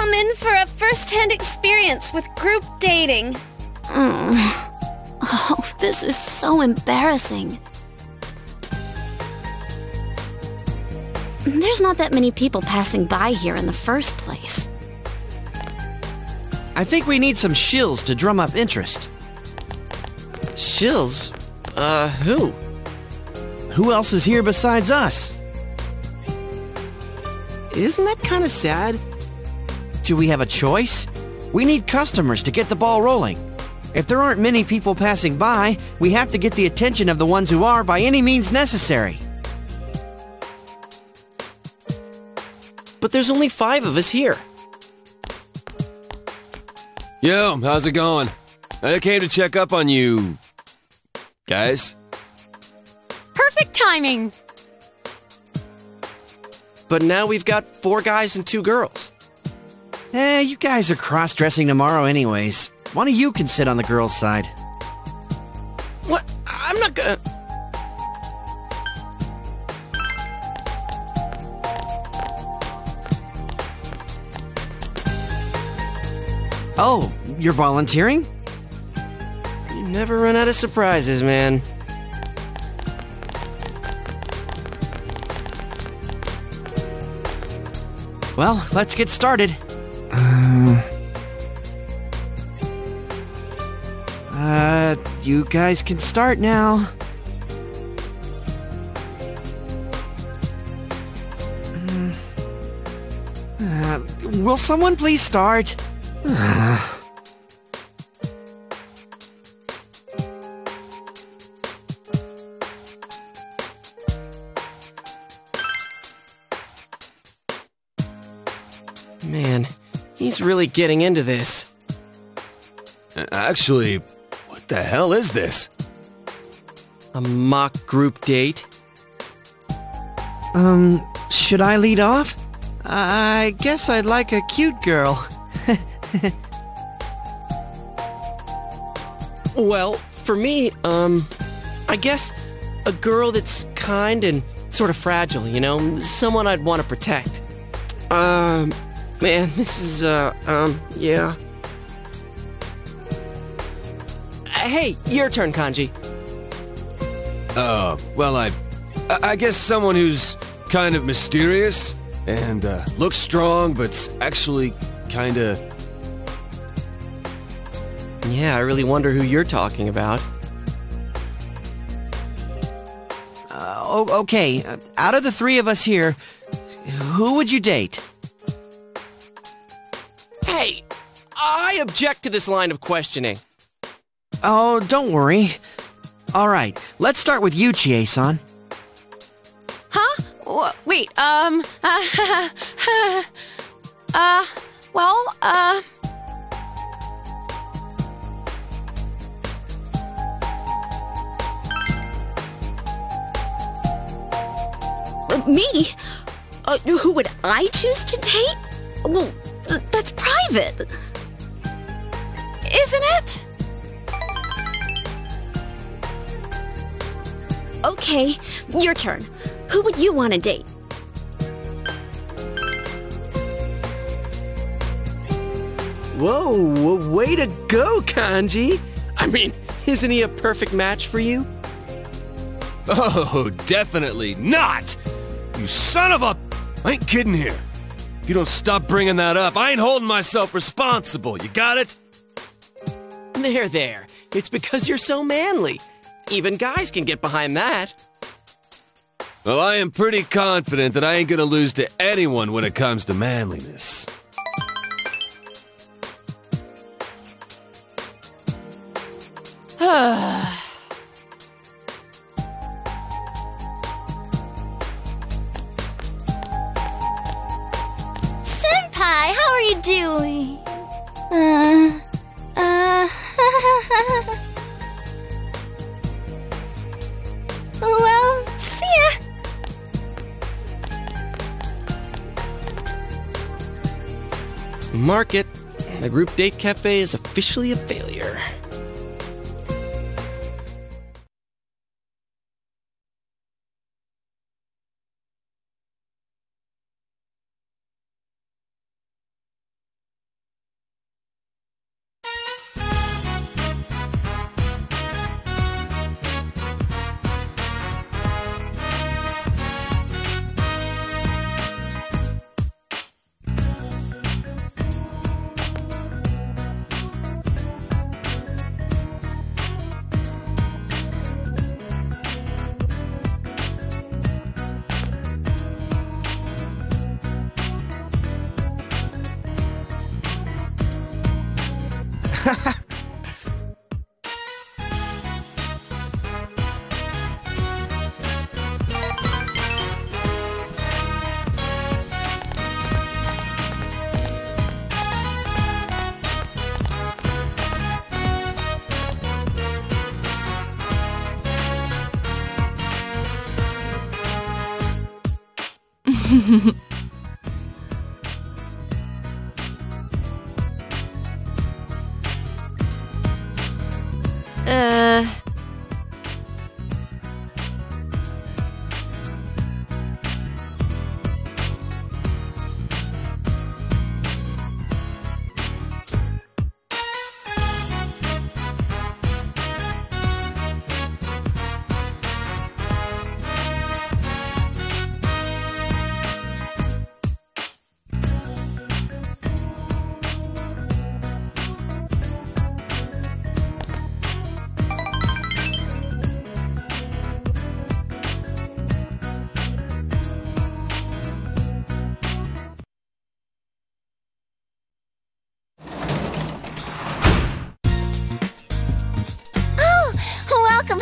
Come in for a first-hand experience with group dating. Mm. Oh, this is so embarrassing. There's not that many people passing by here in the first place. I think we need some shills to drum up interest. Shills? Uh, who? Who else is here besides us? Isn't that kind of sad? Do we have a choice? We need customers to get the ball rolling. If there aren't many people passing by, we have to get the attention of the ones who are by any means necessary. But there's only five of us here. Yo, how's it going? I came to check up on you. Guys? Perfect timing! But now we've got four guys and two girls. Eh, you guys are cross-dressing tomorrow anyways. One of you can sit on the girls' side. What? I'm not gonna... Oh, you're volunteering? You never run out of surprises, man. Well, let's get started. Uh, uh, you guys can start now. Uh, will someone please start? He's really getting into this. Actually, what the hell is this? A mock group date? Um, should I lead off? I guess I'd like a cute girl. well, for me, um, I guess a girl that's kind and sort of fragile, you know? Someone I'd want to protect. Um, man, this is, uh, um, yeah. Hey, your turn, Kanji. Uh, well, I, I guess someone who's kind of mysterious and uh, looks strong, but's actually kind of. Yeah, I really wonder who you're talking about. Uh, oh, okay, uh, out of the three of us here, who would you date? Hey, I object to this line of questioning. Oh, don't worry. All right, let's start with you, Chie-san. Huh? W wait, um, uh, uh, well, uh... Me? Uh, who would I choose to date? Well, th that's private. Isn't it? Okay, your turn. Who would you want to date? Whoa, way to go, Kanji! I mean, isn't he a perfect match for you? Oh, definitely not! You son of a. I ain't kidding here. If you don't stop bringing that up, I ain't holding myself responsible. You got it? There, there. It's because you're so manly. Even guys can get behind that. Well, I am pretty confident that I ain't gonna lose to anyone when it comes to manliness. doing? Uh, uh, well, see ya. Mark it. The group date cafe is officially a failure. Uh.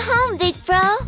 Home, big bro.